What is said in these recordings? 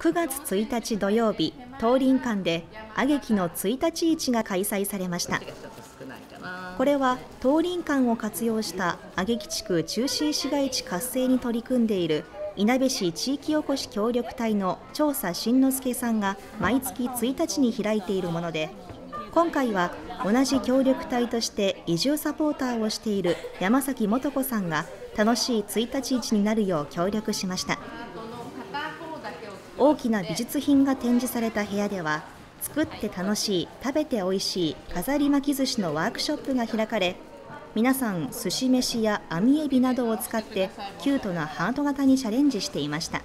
9月1日土曜日、東林館で阿劇の1日市が開催されました。これは東林館を活用した阿劇地区中心市街地活性に取り組んでいるいなべ市地域おこし協力隊の調査慎之介さんが毎月1日に開いているもので今回は同じ協力隊として移住サポーターをしている山崎素子さんが楽しい1日市になるよう協力しました。大きな美術品が展示された部屋では作って楽しい食べて美味しい飾り巻き寿司のワークショップが開かれ皆さん寿司飯や網エビなどを使ってキュートなハート型にチャレンジしていました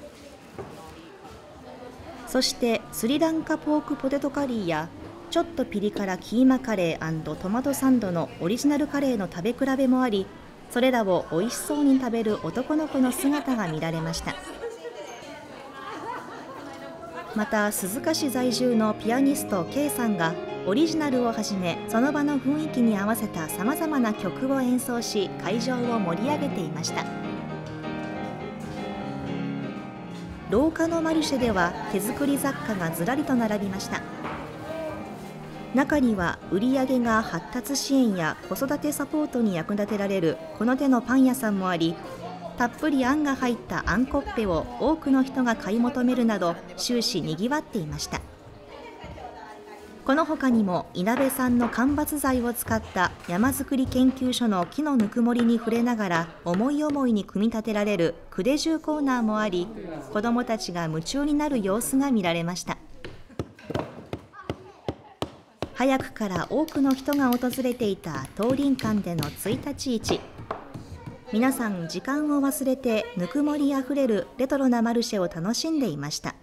そしてスリランカポークポテトカリーやちょっとピリ辛キーマカレートマトサンドのオリジナルカレーの食べ比べもありそれらを美味しそうに食べる男の子の姿が見られました。また鈴鹿市在住のピアニスト K さんがオリジナルをはじめその場の雰囲気に合わせたさまざまな曲を演奏し会場を盛り上げていました。廊下のマルシェでは手作り雑貨がずらりと並びました。中には売り上げが発達支援や子育てサポートに役立てられるこの手のパン屋さんもありたっぷりあんが入ったあんこっぺを多くの人が買い求めるなど終始にぎわっていました。この他にもいなべ産の間伐材を使った山づくり研究所の木のぬくもりに触れながら思い思いに組み立てられる筆重コーナーもあり子どもたちが夢中になる様子が見られました。早くから多くの人が訪れていた東林館での1日市。皆さん時間を忘れてぬくもりあふれるレトロなマルシェを楽しんでいました。